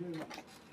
very much.